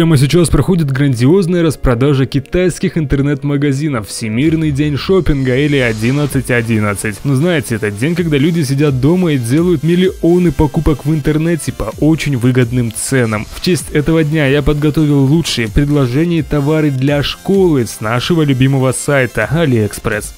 Прямо сейчас проходит грандиозная распродажа китайских интернет-магазинов «Всемирный день шопинга» или 11.11. Ну знаете, это день, когда люди сидят дома и делают миллионы покупок в интернете по очень выгодным ценам. В честь этого дня я подготовил лучшие предложения и товары для школы с нашего любимого сайта AliExpress.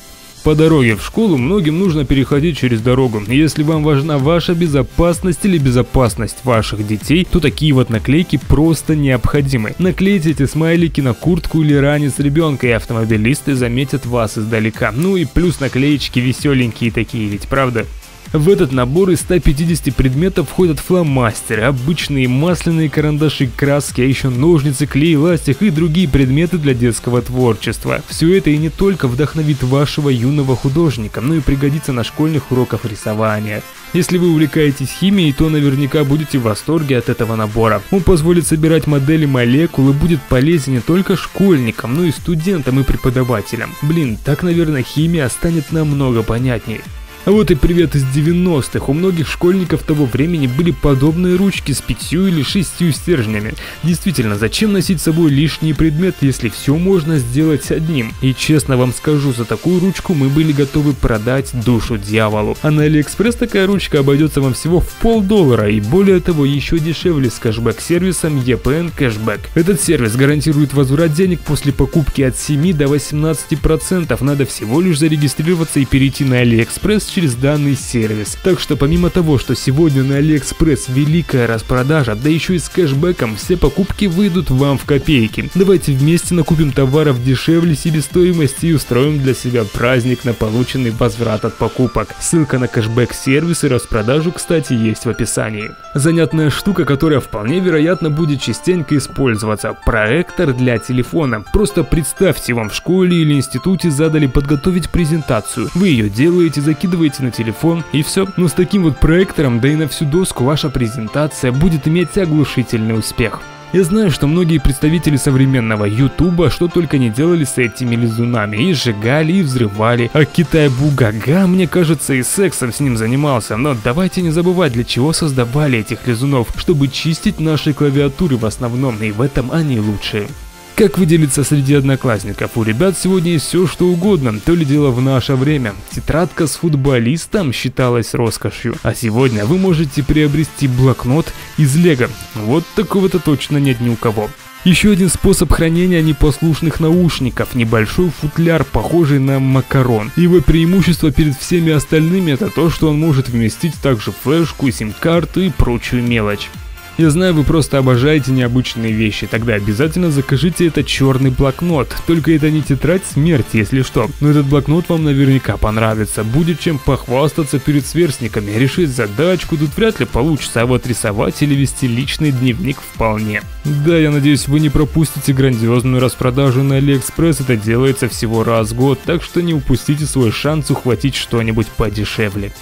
По дороге в школу многим нужно переходить через дорогу. Если вам важна ваша безопасность или безопасность ваших детей, то такие вот наклейки просто необходимы. Наклейте эти смайлики на куртку или ранец ребенка, и автомобилисты заметят вас издалека. Ну и плюс наклеечки веселенькие такие ведь, правда? В этот набор из 150 предметов входят фломастеры, обычные масляные карандаши, краски, а еще ножницы, клей, ластик и другие предметы для детского творчества. Все это и не только вдохновит вашего юного художника, но и пригодится на школьных уроках рисования. Если вы увлекаетесь химией, то наверняка будете в восторге от этого набора. Он позволит собирать модели молекул и будет полезен не только школьникам, но и студентам и преподавателям. Блин, так, наверное, химия станет намного понятнее. Вот и привет из 90-х. У многих школьников того времени были подобные ручки с пятью или шестью стержнями. Действительно, зачем носить с собой лишний предмет, если все можно сделать одним? И честно вам скажу, за такую ручку мы были готовы продать душу дьяволу. А на Алиэкспресс такая ручка обойдется вам всего в полдоллара и более того еще дешевле с кэшбэк-сервисом EPN Cashback. Этот сервис гарантирует возврат денег после покупки от 7 до 18%. Надо всего лишь зарегистрироваться и перейти на Алиэкспресс через данный сервис. Так что помимо того, что сегодня на Алиэкспресс великая распродажа, да еще и с кэшбэком, все покупки выйдут вам в копейки. Давайте вместе накупим товаров дешевле себестоимости и устроим для себя праздник на полученный возврат от покупок. Ссылка на кэшбэк сервис и распродажу, кстати, есть в описании. Занятная штука, которая вполне вероятно будет частенько использоваться. Проектор для телефона. Просто представьте, вам в школе или институте задали подготовить презентацию. Вы ее делаете, закидываете закидываете на телефон и все. Но с таким вот проектором, да и на всю доску ваша презентация будет иметь оглушительный успех. Я знаю, что многие представители современного ютуба что только не делали с этими лизунами, и сжигали, и взрывали, а Китай Бугага, мне кажется, и сексом с ним занимался, но давайте не забывать, для чего создавали этих лизунов, чтобы чистить наши клавиатуры в основном, и в этом они лучшие. Как выделиться среди одноклассников? У ребят сегодня есть все что угодно, то ли дело в наше время. Тетрадка с футболистом считалась роскошью, а сегодня вы можете приобрести блокнот из лего. Вот такого-то точно нет ни у кого. Еще один способ хранения непослушных наушников – небольшой футляр, похожий на макарон. Его преимущество перед всеми остальными – это то, что он может вместить также флешку, сим-карту и прочую мелочь. Я знаю, вы просто обожаете необычные вещи, тогда обязательно закажите этот черный блокнот. Только это не тетрадь смерти, если что. Но этот блокнот вам наверняка понравится. Будет чем похвастаться перед сверстниками. Решить задачку тут вряд ли получится, а вот рисовать или вести личный дневник вполне. Да, я надеюсь, вы не пропустите грандиозную распродажу на Алиэкспресс. Это делается всего раз в год, так что не упустите свой шанс ухватить что-нибудь подешевле.